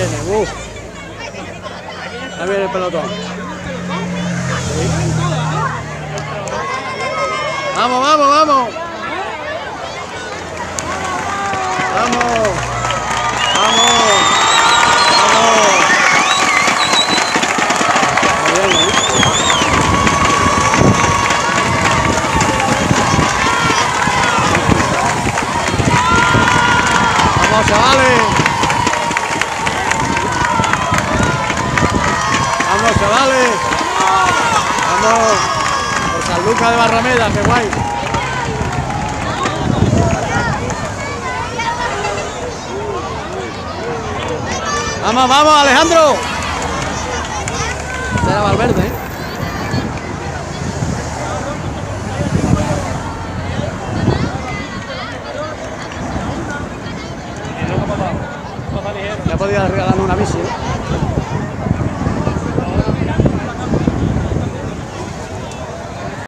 viene. Uh. Ahí viene el pelotón. Vamos, vamos, vamos. Vamos. Vamos. ¿eh? Chavales. Vamos, chavales. Vamos. Por San de Barrameda, qué guay. Vamos, vamos, Alejandro. Era Valverde, ¿eh? Le podía regalar una bici, ¿eh?